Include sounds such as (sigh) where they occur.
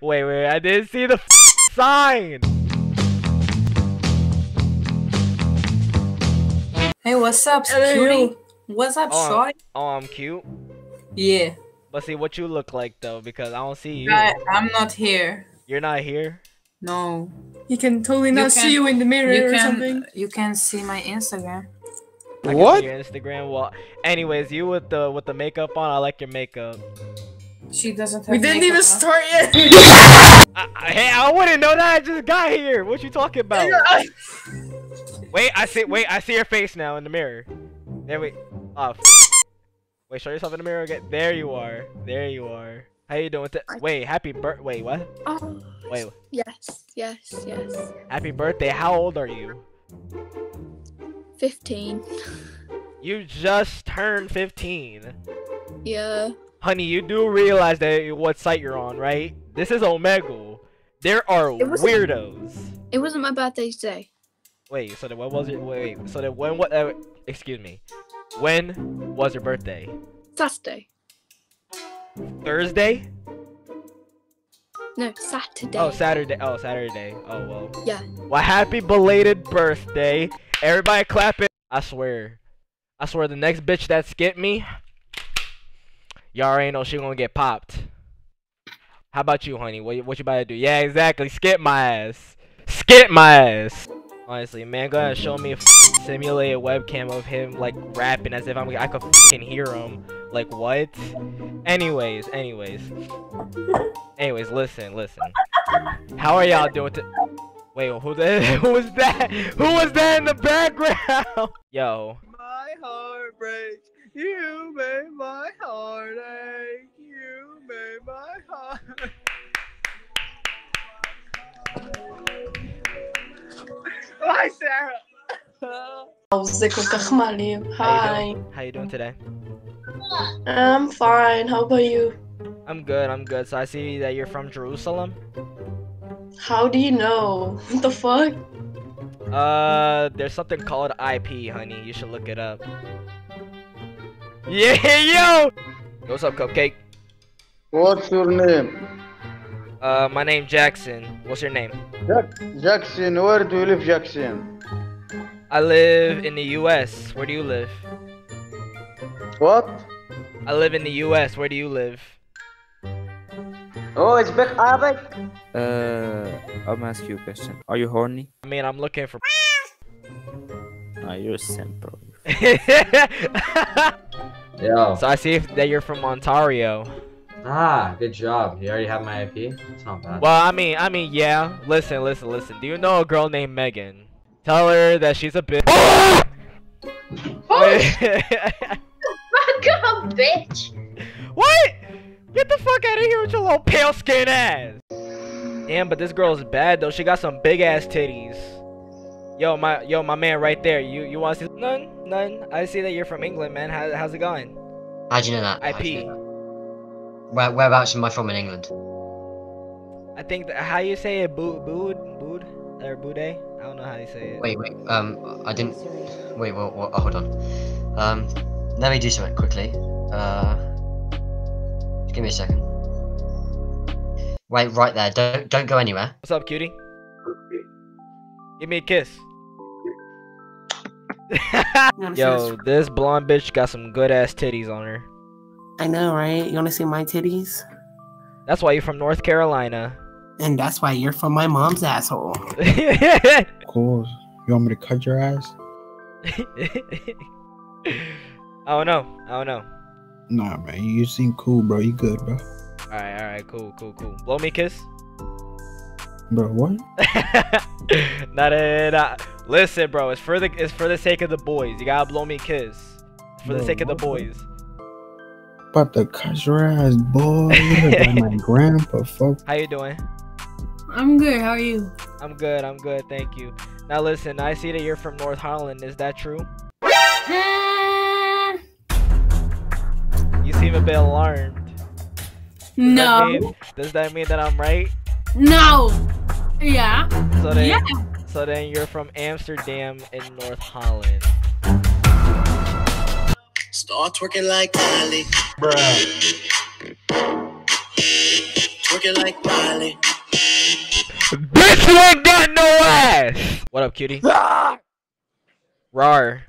wait, wait, I didn't see the sign. Hey, what's up, Hello. cutie? What's up, Oh, shorty? oh, I'm cute. Yeah, But see what you look like though, because I don't see you. I, I'm not here. You're not here. No. He can totally You not can- see you in the mirror You or can something. you can see my Instagram. I What? your Instagram. Well, anyways, you with the with the makeup on, I like your makeup. She doesn't have. We didn't even makeup on. start yet. (laughs) I, I, hey, I wouldn't know that. I just got here. What you talking about? Wait, I see. Wait, I see your face now in the mirror. There we. Oh. Wait, show yourself in the mirror again. There you are. There you are. How you doing? T- wait, happy birth. Wait, what? Oh, Wait, yes, yes, yes. happy birthday. How old are you? 15. You just turned 15. Yeah. Honey, you do realize that what site you're on, right? This is Omegle. There are It weirdos. It wasn't my birthday today. Wait, so then when was it? Wait, wait, so then when what? Uh, excuse me. When was your birthday? Saturday. Thursday? No, Saturday. Oh, Saturday. Oh, Saturday. Oh well. Yeah. Well, happy belated birthday! Everybody clap it. I swear. I swear, the next bitch that skip me, y'all already know she gonna get popped. How about you, honey? What you, what you about to do? Yeah, exactly. Skip my ass. Skip my ass. Honestly, man, go ahead show me a simulated webcam of him like rapping as if I'm I could hear him. Like what? Anyways, anyways, anyways. Listen, listen. How are y'all doing? Wait, who the (laughs) who was that? Who was that in the background? (laughs) Yo, My heart breaks. You made my Hi, Sarah. Hi. How you doing today? I'm fine. How about you? I'm good. I'm good. So I see that you're from Jerusalem. How do you know? What the fuck? Uh, there's something called IP, honey. You should look it up. Yeah, (laughs) yo! What's up, Cupcake? What's your name? Uh, my name Jackson. What's your name? Jack Jackson. Where do you live, Jackson? I live in the U.S. Where do you live? What? I live in the U.S. Where do you live? Oh, it's back Arabic. Uh, I'll ask you a question. Are you horny? I mean, I'm looking for. Ah, you're a simp, bro. (laughs) Yo. so I see if, that you're from Ontario. Ah, good job. You already have my IP? It's not bad. Well, I mean, I mean, yeah. Listen, listen, listen. Do you know a girl named Megan? Tell her that she's a bitch. (laughs) (laughs) Fuck up, bitch. what? Get the fuck out of here with your little pale skin ass. Damn, but this girl is bad though. She got some big ass titties. Yo, my yo, my man right there. You you want to see none? None. I see that you're from England, man. How, how's it going? How do you know that? How do you IP. Know that? Where, whereabouts am I from in England? I think that, how you say it, bood, bood, bood, or bude? I don't know how you say it. Wait, wait. Um, I didn't. Wait, what? what oh, hold on. Um, let me do something quickly. Uh, give me a second. Wait, right there. Don't don't go anywhere. What's up, cutie? Give me a kiss. (laughs) Yo, this blonde bitch got some good ass titties on her. I know, right? You wanna see my titties? That's why you're from North Carolina. And that's why you're from my mom's asshole. (laughs) Cool. You want me to cut your ass? I don't know. I don't know. Nah, man. You seem cool, bro. You good, bro. Alright, alright, cool, cool, cool. Blow me a kiss. Bro, what? (laughs) nah, nah, nah. Listen, bro, it's for the it's for the sake of the boys. You gotta blow me a kiss. For the sake of the boys. bro? Boys. About to cut your ass, boy. You my (laughs) grandpa, fuck. How you doing? I'm good. How are you? I'm good, I'm good, thank you. Now listen, I see that you're from North Holland. Is that true? You seem a bit alarmed. Does that No. mean- does that mean that I'm right? No. Yeah. So then, Yeah. so then you're from Amsterdam in North Holland. Start twerking like Kylie. Bruh. Twerking like Miley. Bitch, you ain't got no ass. What up, cutie? Ah! Rar.